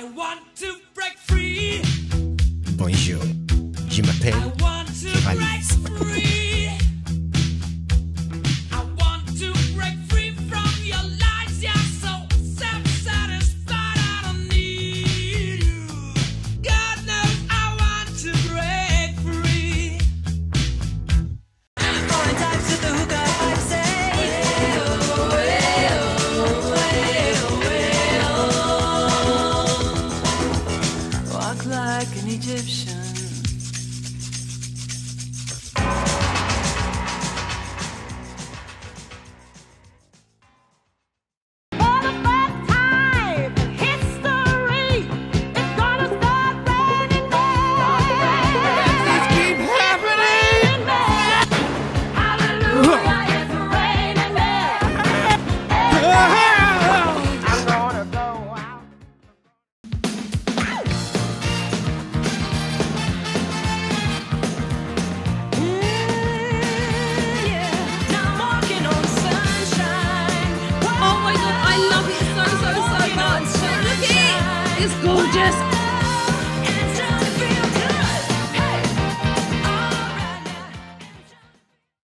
I want to break free. Bonjour. Je m'appelle Valise. like an Egyptian. Is gorgeous.